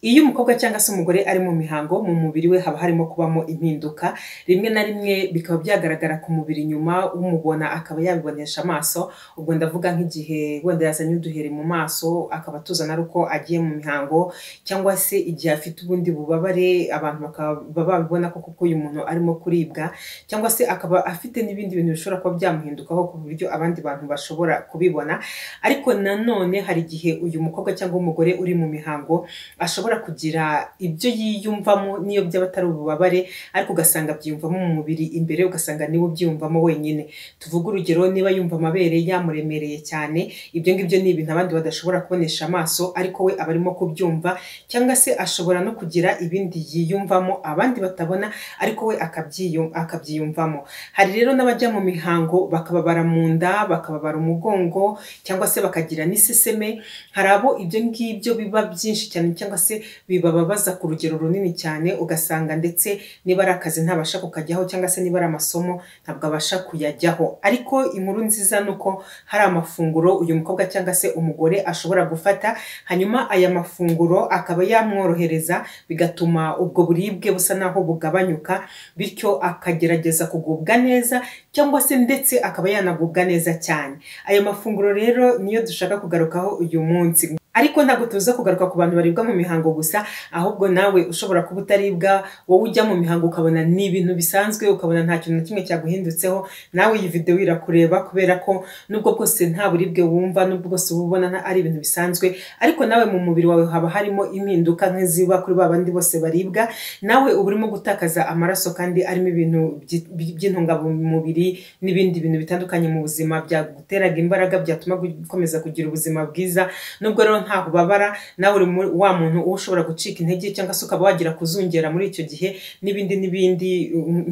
iyo umukobwa cyangwa se umugore ari mu mihango mu mubiri we haba harimo kubamo impinduka rimwe na rimwe bikaba byagaragara ku mubiri nyuma umubona akaba yabibonesha amaso ubwo ndavuga nk'igihe wenda yazanye uduheri mu maso akaba tuzana ari uko agiye mu mihango cyangwa se igihe afite ubundi bubabare abantu bakaba babibona ko kuko uyu muntu arimo kuribwa cyangwa se akaba afite n'ibindi bintu bishobora kuba byamuhindukaho ku buryo abandi bantu bashobora kubibona. Ariko nanone hari igihe uyu mukobwa cyangwa umugore uri mu mihango ashobora kugira ibyo yiyumvamo n'iyo byaba atari ububabare ariko ugasanga abyiyumvamo mu mubiri imbere ugasanga ni we ubyiyumvamo wenyine. Tuvuge urugero niba yumva amabere yamuremereye cyane ibyo ngibyo ni ibintu abandi badashobora kubonesha amaso ariko we aba arimo kubyumva cyangwa se ashobora no kugira ibindi yiyumvamo abandi batabona ariko we akabyiyumvamo. Hari rero n'abajya mu mihango bakababara mu nda bakababara umugongo cyangwa se bakagira n'iseseme hari abo ibyo ngibyo biba byinshi cyane cyangwa se bibababaza ku rugero runini cyane ugasanga ndetse niba ari akazi ntabasha kukajyaho cyangwa se niba ari amasomo ntabwo abasha kuyajyaho. Ariko inkuru nziza ni uko hari amafunguro uyu mukobwa cyangwa se umugore ashobora gufata hanyuma aya mafunguro akaba yamworohereza bigatuma ubwo buribwe busa naho bugabanyuka bityo akagerageza kugubwa neza cyangwa se ndetse akaba yanagubwa neza cyane. Ayo mafunguro rero niyo dushaka kugarukaho uyu munsi. Ariko ntabwo tuza kugaruka ku bantu baribwa mu mihango gusa ahubwo nawe ushobora kuba utaribwa wowe ujya mu mihango ukabona ni ibintu bisanzwe ukabona nta kintu na kimwe cyaguhindutseho nawe iyi videwo irakureba kubera ko nubwo bwose nta buribwe wumva nubwo bwose uba ubona ari ibintu bisanzwe ariko nawe mu mubiri wawe haba harimo impinduka nk'iziba kuri ba bandi bose baribwa nawe uba urimo gutakaza amaraso kandi arimo ibintu by'intungamubiri n'ibindi bintu bitandukanye mu buzima byaguteraga imbaraga byatuma ukomeza kugira ubuzima bwiza nubwo rero ntaho ubabara nawe uri wa muntu uba ushobora gucika intege cyangwa se ukaba wagira kuzungera muri icyo gihe n'ibindi n'ibindi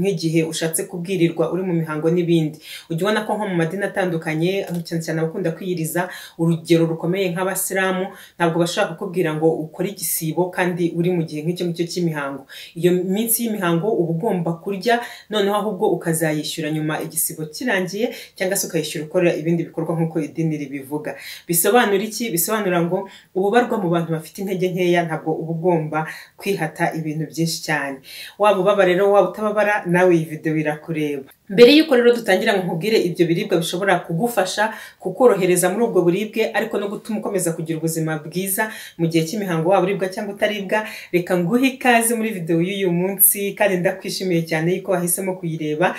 nk'igihe ushatse kubwirirwa uri mu mihango n'ibindi. Ujya ubona ko nko mu madini atandukanye cyane cyane abakunda kwiyiriza urugero rukomeye nk'abasilamu ntabwo bashobora kukubwira ngo ukore igisibo kandi uri mu gihe nk'icyo ngicyo cy'imihango. Iyo minsi y'imihango uba ugomba kurya noneho ahubwo ukazayishyura nyuma igisibo kirangiye cyangwa se ukayishyura ukora ibindi bikorwa nk'uko idini ribivuga. Bisobanura iki? Bisobanura ngo uba ubarwa mu bantu bafite intege nkeya ntabwo uba ugomba kwihata ibintu byinshi cyane. Waba ubabara rero waba utababara nawe iyi videwo irakureba. Mbere y'uko rero dutangira ngo nkubwire ibyo biribwa bishobora kugufasha kukorohereza muri ubwo buribwe ariko no gutuma ukomeza kugira ubuzima bwiza mu gihe cy'imihango waba uribwa cyangwa utaribwa reka nguhe ikaze muri videwo y'uyu munsi kandi ndakwishimiye cyane yuko wahisemo kuyireba.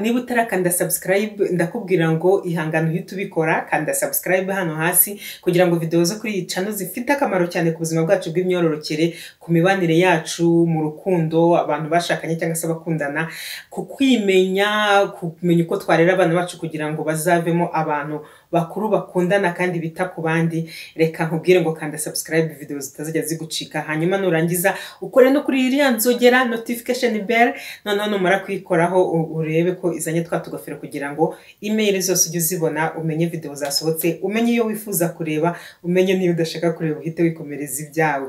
Niba utarakanda subscribe ndakubwira ngo ihangane uhite ubikora kanda subscribe hano hasi kugira ngo videwo zo kuri iyi cano zifite akamaro cyane ku buzima bwacu bw'imyororokere ku mibanire yacu mu rukundo abantu bashakanye cyangwa se abakundana ku kwimenya kumenya uko twarera abana bacu kugira ngo bazavemo abantu bakuru bakundana kandi bita ku bandi. Reka nkubwire ngo kanda subscribe video zitazajya zigucika. Hanyuma nurangiza ukore no kuri iriya nzogera notification bell noneho numara kuyikoraho urebe ko izanye twa tugofero kugira ngo email zose ujye uzibona umenye video zasohotse umenye iyo wifuza kureba umenye niyo udashaka kureba uhite wikomereza ibyawe.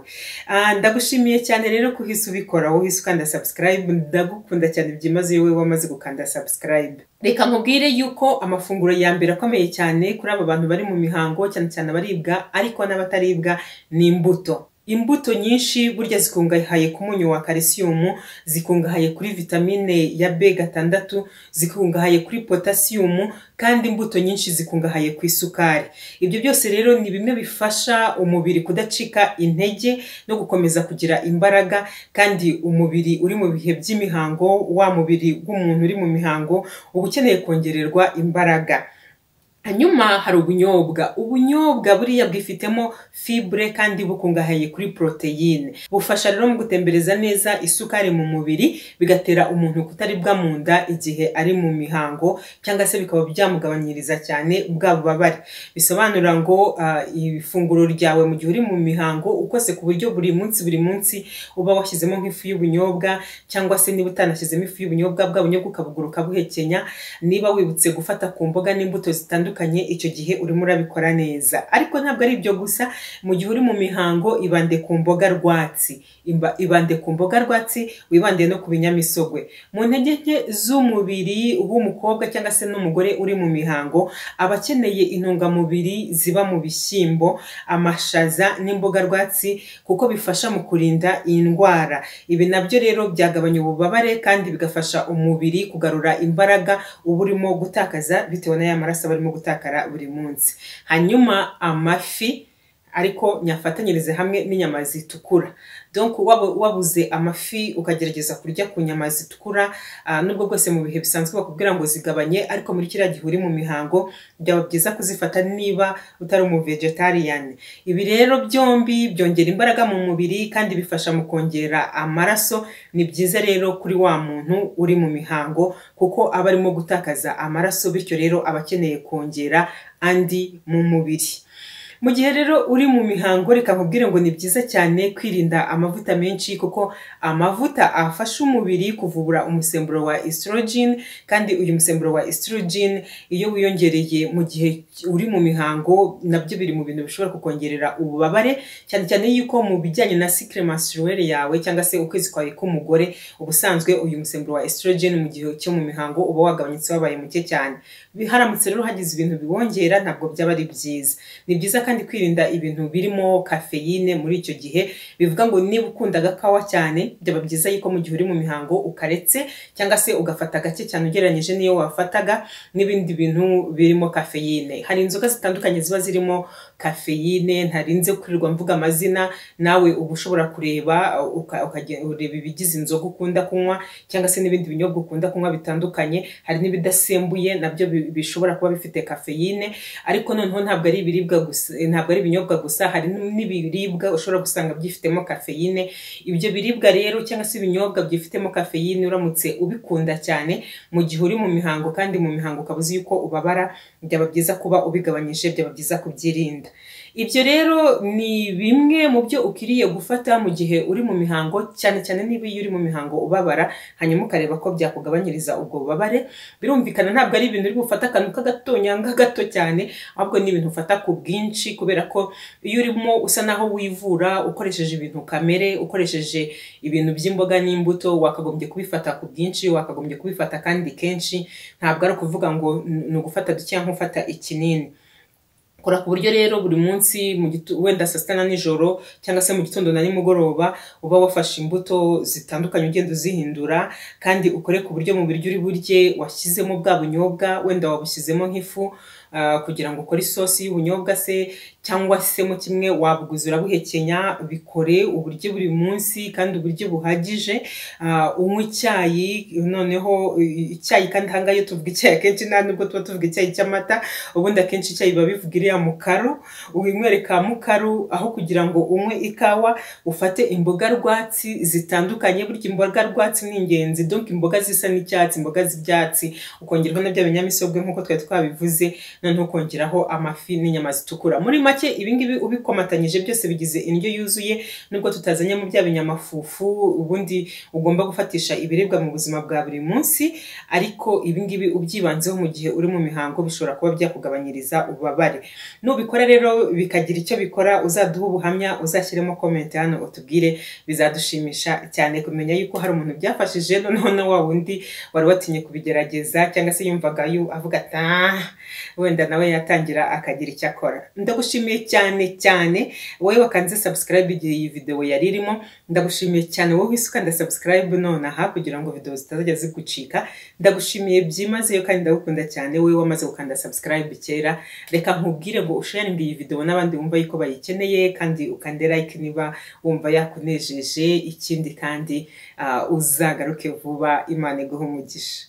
Ndagushimiye cyane rero ko uhise ubikora wowe uhise ukanda subscribe ndagukunda cyane byimaze wowe wamaze gukanda subscribe. Reka nkubwire yuko amafunguro ya mbere akomeye cyane kuri aba bantu bari mu mihango cyane cyane abaribwa ariko n'abataribwa ni imbuto. Imbuto nyinshi burya zikungahaye ku munyu wa kalisiyumu zikungahaye kuri vitamine ya b gatandatu zikungahaye kuri potasiyumu kandi imbuto nyinshi zikungahaye ku isukari. Ibyo byose rero ni bimwe bifasha umubiri kudacika intege no gukomeza kugira imbaraga kandi umubiri uri mu bihe by'imihango wa mubiri w'umuntu uri mu mihango uba ukeneye kongererwa imbaraga. Hanyuma hari ubunyobwa. Ubunyobwa buriya bwifitemo fibre kandi bukungahaye kuri poroteyine bufasha rero mu gutembereza neza isukari mu mubiri bigatera umuntu kutaribwa mu nda igihe ari mu mihango cyangwa se bikaba byamugabanyiriza cyane bwa bubabare bisobanura ngo ifunguro ryawe mu gihe uri mu mihango ukose ku buryo buri munsi buri munsi uba washyizemo nk'ifu y'ubunyobwa cyangwa se niba utanashyizemo ifu y'ubunyobwa bwa bunyobwa ukabugura ukabuhekenya niba wibutse gufata ku mboga n'imbuto zitandukanye bitandukanye icyo gihe urimo urabikora neza. Ariko ntabwo ari ibyo gusa mu gihe uri mu mihango ibande ku mboga rwatsi. Ibande ku mboga rwatsi wibande no ku binyamisogwe. Mu ntege nke z'umubiri w'umukobwa cyangwa se n'umugore uri mu mihango aba akeneye intungamubiri ziba mu bishyimbo amashaza n'imboga rwatsi kuko bifasha mu kurinda iyi ndwara ibi na byo rero byagabanya ububabare kandi bigafasha umubiri kugarura imbaraga uba urimo gutakaza bitewe n'aya maraso aba arimo gutakara buri munsi. Hanyuma amafi ariko nyafatanyirize hamwe n'inyama zitukura. Donc wabuze amafi ukagerageza kurya ku nyama zitukura ah, nubwo bwose mu bihe bisanzwe bakubwira ngo zigabanye ariko muri kiriya gihe uri mu mihango byaba byiza kuzifata niba utari umu vegetarian ibi rero byombi byongera imbaraga mu mubiri kandi bifasha mu kongera amaraso. Ni byiza rero kuri wa muntu uri mu mihango kuko aba arimo gutakaza amaraso bityo rero aba akeneye kongera andi mu mubiri. Mu gihe rero uri mu mihango reka nkubwire ngo ni byiza cyane kwirinda amavuta menshi kuko amavuta afasha umubiri kuvubura umusemburo wa estrogen kandi uyu musemburo wa estrogen iyo wiyongereye mu gihe uri mu mihango na byo biri mu bintu bishobora kukongerera ububabare cyane cyane yuko mu bijyanye na cycle yawe cyangwa se ukwezi kwawe k'umugore ubusanzwe uyu musemburo wa estrogen mu gihe cyo mu mihango uba wagabanyutse wabaye muke cyane. Haramutse rero hagize ibintu biwongera ntabwo byaba ari byiza. Ni byiza kandi kwirinda ibintu birimo kafeyine muri icyo gihe bivuga ngo niba ukunda agakawa cyane byaba byiza yuko mu gihe uri mu mihango ukaretse cyangwa se ugafata gake cyane ugereranyije n'iyo wafataga n'ibindi bintu birimo kafeyine hari inzoga zitandukanye ziba zirimo kafeyine ntarinze kurirwa mvuga amazina nawe uba ushobora kureba ureba ibigize inzoga ukunda kunywa cyangwa se n'ibindi binyobwa ukunda kunywa bitandukanye hari n'ibidasembuye na byo bi- bishobora kuba bifite kafeyine ariko noneho ntabwo ari ibiribwa gusa ntabwo ari ibinyobwa gusa hari n'ibiribwa ushobora gusanga byifitemo kafeyine ibyo biribwa rero cyangwa se ibinyobwa byifitemo kafeyine uramutse ubikunda cyane mu gihe uri mu mihango kandi mu mihango ukaba uzi yuko ubabara byaba byiza kuba ubigabanyije byaba byiza kubyirinda. Ibyo rero ni bimwe mu byo ukwiriye gufata mu gihe uri mu mihango cyane cyane niba iyo uri mu mihango ubabara hanyuma ukareba ko byakugabanyiriza ubwo bubabare. Birumvikana ntabwo ari ibintu uri bufate akantu k'agatonyanga gato cyane ahubwo ni ibintu ufata ku bwinshi kubera ko iyo urimo usa naho wivura ukoresheje ibintu kamere ukoresheje ibintu by'imboga n'imbuto wakagombye kubifata ku bwinshi wakagombye kubifata kandi kenshi. Ntabwo ari ukuvuga ngo ni ugufata dukeya nk'ufata ikinini. Kora ku buryo rero buri munsi mu wenda saa sita na nijoro cyangwa se mu gitondo na nimugoroba uba wafashe imbuto zitandukanye ugenda uzihindura kandi ukore ku buryo mu biryo uri burye washyizemo bwa bunyobwa wenda wabushyizemo nk'ifu ah, kugira ngo ukore isosi y'ubunyobwa se cyangwa se mo kimwe wabuguza urabuhekenya bikore uburyo buri munsi kandi uburyo buhagije. Ah, unywe icyayi noneho icyayi kandi ahangaha iyo tuvuga icyayi akenshi nta nubwo tuba tuvuga icyayi cy'amata ubundi akenshi icyayi biba bivuga iriya mukaru winywere ka mukaru aho kugira ngo unywe ikawa ufate imboga rwatsi zitandukanye burya imboga rwatsi ni ingenzi donc imboga zisa n'icyatsi imboga z'ibyatsi ukongeraho na bya binyamisogwe nk'uko twari twabivuze noneho ukongeraho amafi n'inyama zitukura. Muri make ibingibi ubikomatanyije byose bigize indyo yuzuye nubwo tutazanyemo bya binyamafufu ubundi ugomba gufatisha ibiribwa mu buzima bwa buri munsi ariko ibingibi ubyibanzeho mu gihe uri mu mihango bishobora kuba byakugabanyiriza ububabare. Nubikora rero bikagira icyo bikora uzaduha ubuhamya uzashyiremo comment hano utubwire bizadushimisha cyane kumenya yuko hari umuntu byafashije noneho na wa wundi wari watinye kubigerageza cyangwa se yumvaga yu avuga ati "Ah, wenda nawe yatangira akagira icyo akora. Ndagushimiye cyane cyane. Wowe wakanze subscribe igihe iyi video yari irimo. Ndagushimiye cyane. Wowe wise ukanda subscribe nonaha kugira ngo video zitazajya zigucika. Ndagushimiye byimazeyo kandi ndagukunda cyane. Wowe wamaze gukanda subscribe kera reka nkubwire ngo usharinge iyi video n'abandi wumva yuko bayikeneye kandi ukande like niba wumva yakunejeje ikindi kandi ah, uzagaruke vuba imana iguhe umugisha.